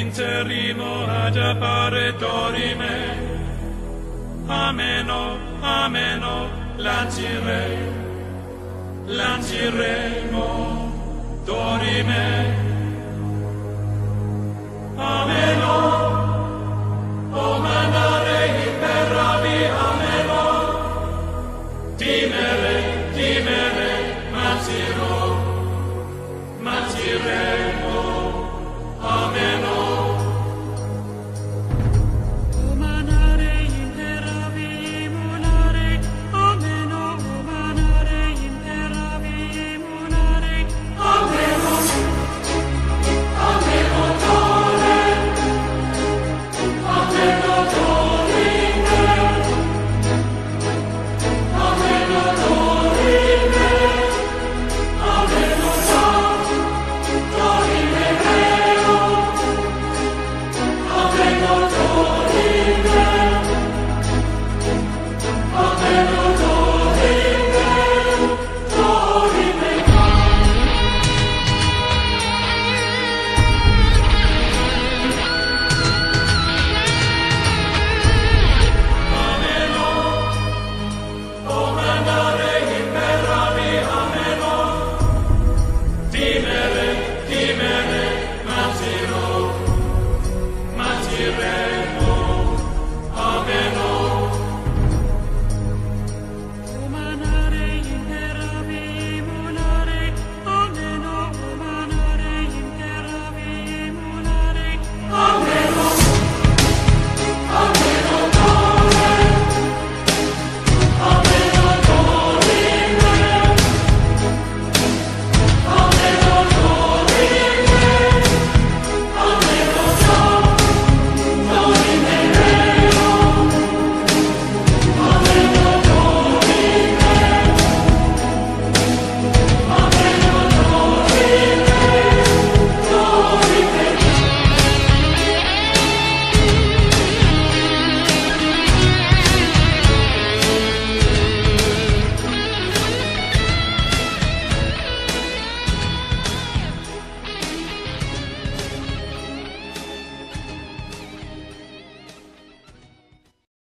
interrimo ad appare torime. Ameno, ameno, lanciremo, lanciremo, torime.